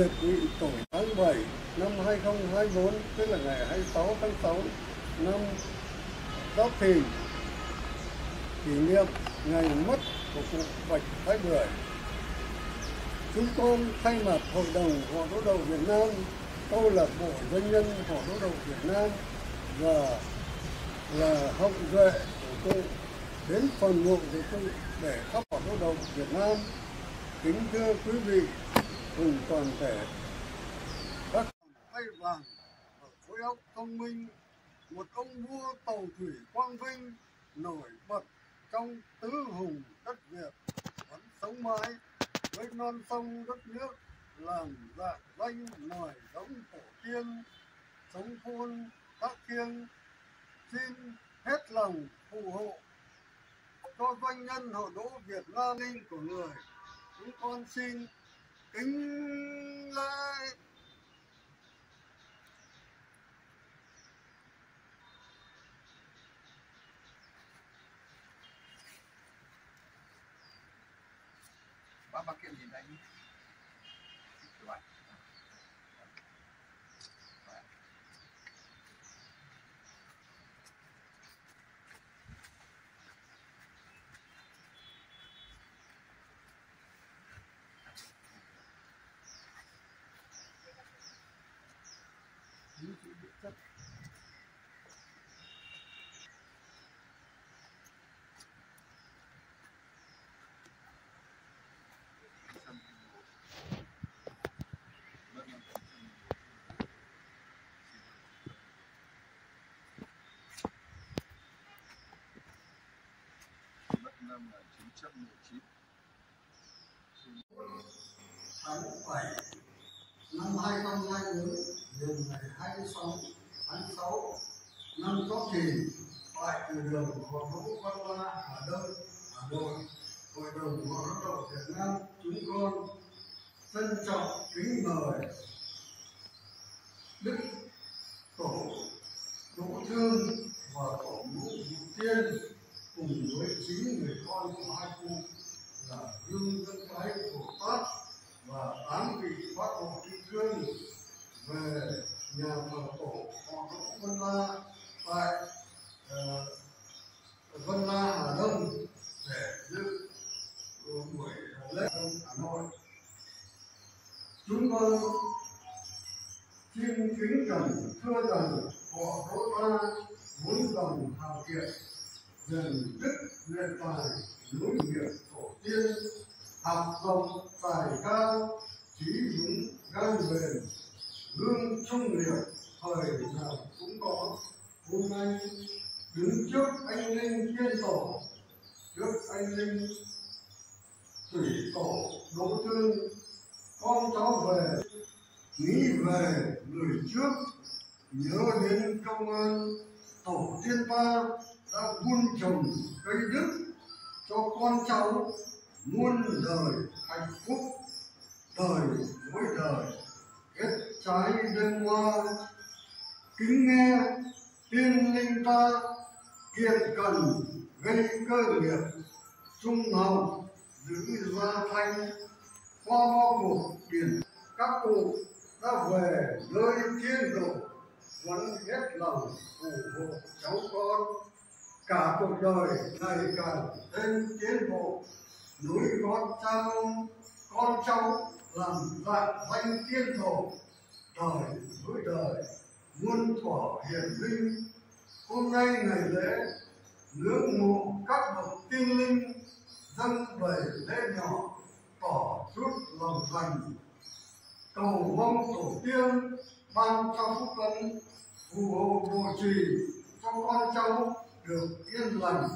Hiệp nghị tổ tháng 7 năm 2024, tức là ngày 26 tháng 6 năm Giáp Thìn, kỷ niệm ngày mất của cụ Bạch Thái Bưởi. Chúng con thay mặt Hội đồng Họ đỗ đầu Việt Nam, câu lạc bộ doanh nhân Họ đỗ đầu Việt Nam và là hậu duệ của cụ đến phần mộ của cụ để khắp Họ đỗ đầu Việt Nam. Kính thưa quý vị cùng toàn thể các tay vàng ở khối óc thông minh, một ông vua tàu thủy quang vinh, nổi bật trong tứ hùng đất Việt. Vẫn sống mãi với non sông đất nước làm dạng danh ngoài giống tổ tiên, sống khôn tác kiêng. Xin hết lòng phù hộ cho doanh nhân hội đỗ Việt Nam Ninh của người. Chúng con xin kính lễ bác bác kia nhìn anh mất năm 1919 tháng 7 năm 2024 đến ngày 26 tháng 6 năm Giáp Thìn tại từ đường Hồ Hữu Văn Hoa Hà Đông Hà Nội Hội đồng Hồ đỗ đầu Việt Nam, chúng con trân trọng kính mời Đức Tổ Đỗ Thương và Tổ Ngũ Vũ Tiên cùng với chín người con của hai cụ là Dương Dân Thái Bồ Pháp và tám vị phát hộ tri cương về nhà thờ tổ họ Đỗ Vân La tại uh, Vân La Hà Đông để dự buổi lễ Đông Hà Nội. Chúng con xin kính cẩn thưa rằng họ Đỗ ta muốn dòng hào kiệt dần đức luyện tài núi nghiệp tổ tiên học rộng tài cao trí dũng gan bền gương trung liệt thời nào cũng có. Hôm nay, đứng trước anh linh thiên tổ, trước anh linh thủy tổ đỗ thương con cháu về, nghĩ về người trước, nhớ đến công an tổ tiên ta đã vun trồng cây đức cho con cháu muôn đời hạnh phúc, đời mỗi đời, hết trái đêm hoa. Kính nghe, tiên linh ta kiện cần, gây cơ nghiệp. Trung hồng giữ gia thanh qua bao cuộc biển. Các cụ đã về nơi thiên độ vẫn hết lòng phù hộ cháu con. Cả cuộc đời ngày càng thêm tiến bộ, núi con trao, con cháu làm vạn danh tiên thổ đời với đời, muôn thuở hiển linh. Hôm nay ngày lễ, ngưỡng mộ các bậc tiên linh, dâng bày lễ nhỏ, tỏ chút lòng thành cầu mong tổ tiên ban cho phúc ấn phù hộ bồ trì cho con cháu được yên lành.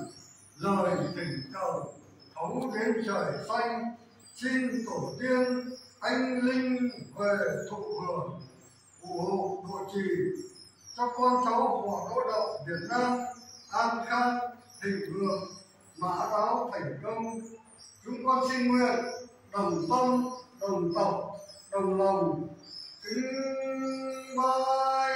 Lời tình cầu thấu đến trời xanh, xin tổ tiên anh linh về thụ hưởng, phù hộ độ trì cho con cháu họ đỗ đậu Việt Nam an khang, thịnh vượng, mã đáo thành công. Chúng con xin nguyện đồng tâm, đồng tộc, đồng lòng kính bái.